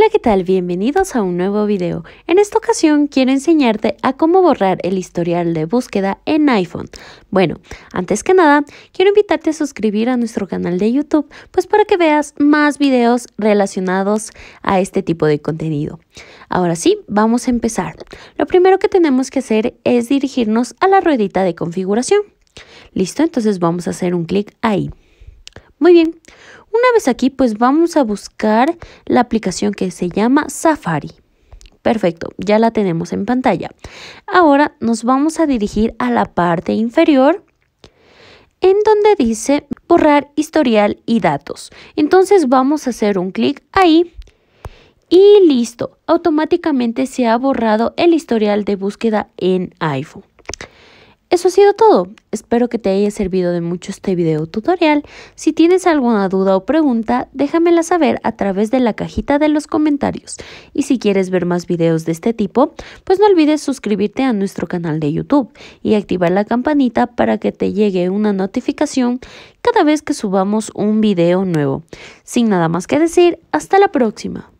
Hola, ¿qué tal? Bienvenidos a un nuevo video. En esta ocasión quiero enseñarte a cómo borrar el historial de búsqueda en iPhone. Bueno, antes que nada, quiero invitarte a suscribir a nuestro canal de YouTube, pues para que veas más videos relacionados a este tipo de contenido. Ahora sí, vamos a empezar. Lo primero que tenemos que hacer es dirigirnos a la ruedita de configuración. ¿Listo? Entonces vamos a hacer un clic ahí. Muy bien, una vez aquí pues vamos a buscar la aplicación que se llama Safari. Perfecto, ya la tenemos en pantalla. Ahora nos vamos a dirigir a la parte inferior en donde dice borrar historial y datos. Entonces vamos a hacer un clic ahí y listo, automáticamente se ha borrado el historial de búsqueda en iPhone. Eso ha sido todo. Espero que te haya servido de mucho este video tutorial. Si tienes alguna duda o pregunta, déjamela saber a través de la cajita de los comentarios. Y si quieres ver más videos de este tipo, pues no olvides suscribirte a nuestro canal de YouTube y activar la campanita para que te llegue una notificación cada vez que subamos un video nuevo. Sin nada más que decir, hasta la próxima.